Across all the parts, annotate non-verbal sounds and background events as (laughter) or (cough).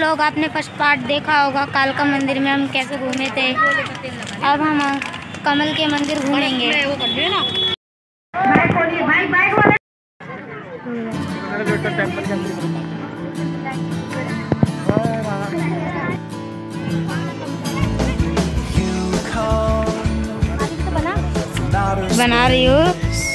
Vlog आपने first part देखा होगा कालका मंदिर में हम कैसे घूमे थे। अब हम कमल के मंदिर घूमेंगे। बना रही हूँ।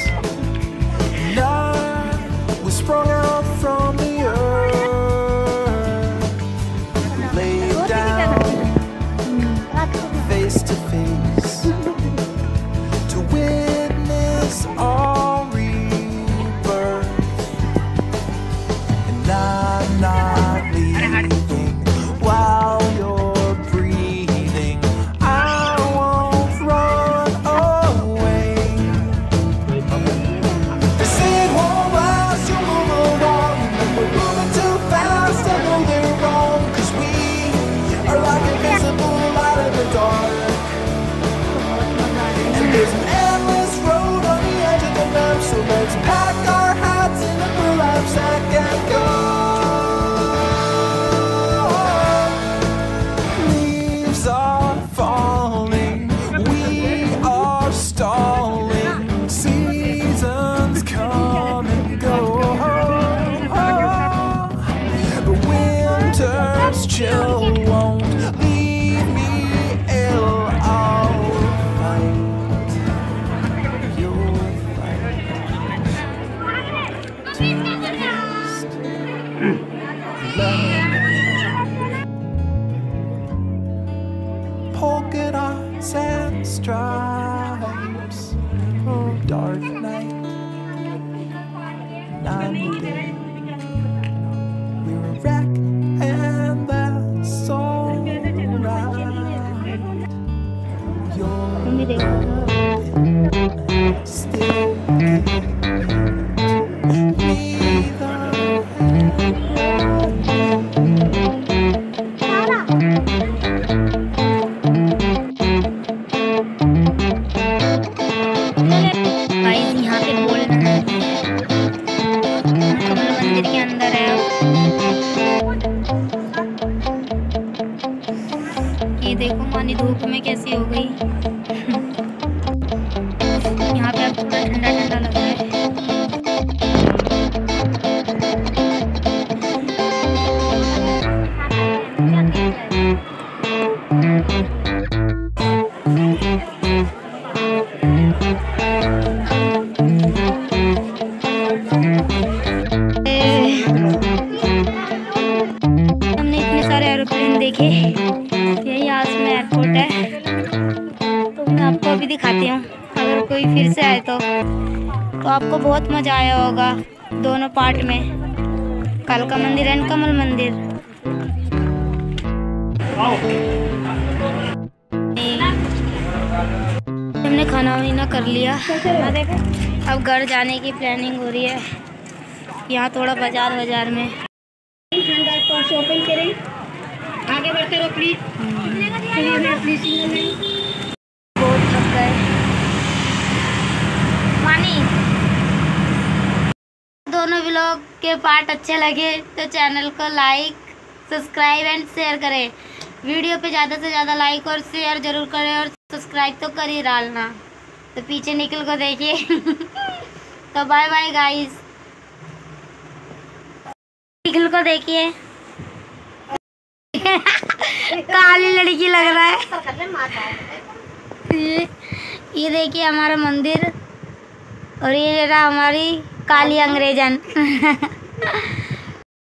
you won't leave me ill. I'll you'll. Polka dots and stripes, dark night, night and day. देखो मानी धूप में कैसी हो गई। ठंडा ठंडा लग देखे। यही आस में एयरपोर्ट है। तो मैं आपको अभी दिखाती हूँ। कोई फिर से आए तो। तो आपको बहुत मज़ा आया होगा दोनों पार्ट में। कालका मंदिर एंड कमल मंदिर। हमने खाना वाना कर लिया। अब घर जाने की प्लानिंग हो रही है। यहाँ थोड़ा बाज़ार बाज़ार में। शॉपिंग करें। आगे बढ़ते रहो प्लीज़ प्लीज़ बहुत थक गए मानी व्लॉग के पार्ट अच्छे लगे तो चैनल को लाइक सब्सक्राइब एंड शेयर करें। वीडियो पे ज़्यादा से ज़्यादा लाइक और शेयर ज़रूर करें और सब्सक्राइब तो कर ही डालना। तो पीछे निकल को देखिए। (laughs) तो बाय बाय गाइस निखिल को देखिए। (laughs) काली लड़की लग रहा है। (laughs) ये ये देखिए हमारा मंदिर। और ये रहा हमारी काली अंग्रेजन।